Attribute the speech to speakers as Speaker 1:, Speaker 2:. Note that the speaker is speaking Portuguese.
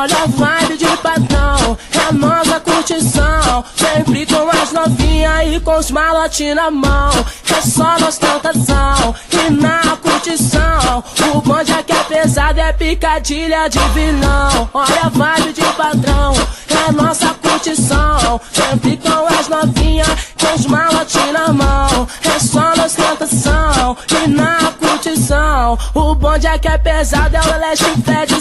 Speaker 1: Olha a vibe de patrão, é nossa curtição. Sempre com as novinhas e com os malotes na mão. É só ostentação e na curtição. O bonde é aqui é pesado, é picadilha de vilão. Olha a vibe de patrão, é nossa curtição. Sempre com as novinhas, com os malotes na mão. É só ostentação e na curtição. O bonde é aqui é pesado, é o leste fede